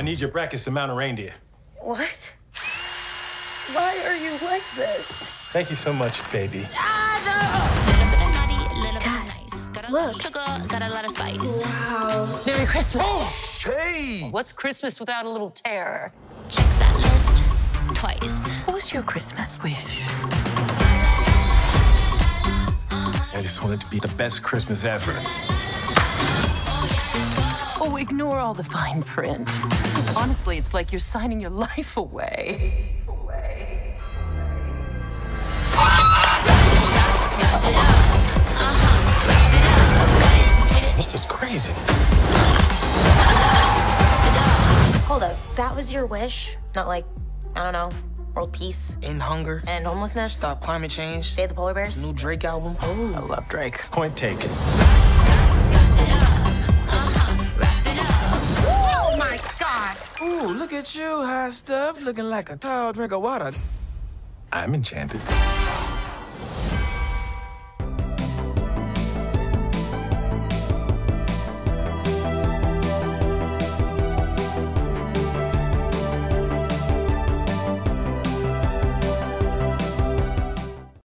I need your brackets to mount a reindeer. What? Why are you like this? Thank you so much, baby. Look. Got a lot of spice. Wow. Merry Christmas. Oh, Hey! What's Christmas without a little terror? Check that list twice. What was your Christmas wish? I just want it to be the best Christmas ever. Oh, ignore all the fine print. Honestly, it's like you're signing your life away. This is crazy. Hold up. That was your wish? Not like, I don't know, world peace In hunger. and homelessness? Stop climate change. Save the polar bears? New Drake album. Oh, I love Drake. Point taken. Ooh, look at you, high stuff, looking like a tall drink of water. I'm enchanted.